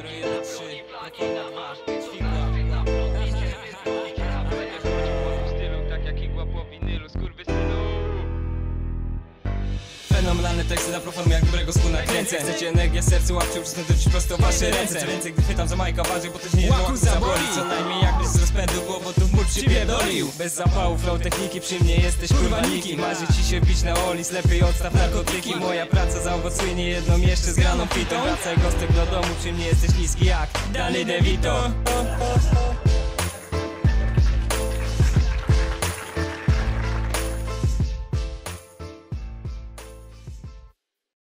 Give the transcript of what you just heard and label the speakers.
Speaker 1: na broni, na broni, Będę stylu, tak jak Fenomenalne teksty na profil jak dobrego skuna kręcę Chcecie energię, serce łapcie, uczestniczyć prosto w wasze ręce. Co gdy chwytam za majka bardziej, bo też nie jedno łapku zaboli. Co najmniej jakby bez zapału, flow techniki, przy mnie jesteś kurwa niki. Marzy ci się bić na olis, lepiej odstaw narkotyki. Moja praca zaowocuje nie jedną jeszcze z graną pitą Wracaj gostek do domu, przy mnie jesteś niski jak Danny DeVito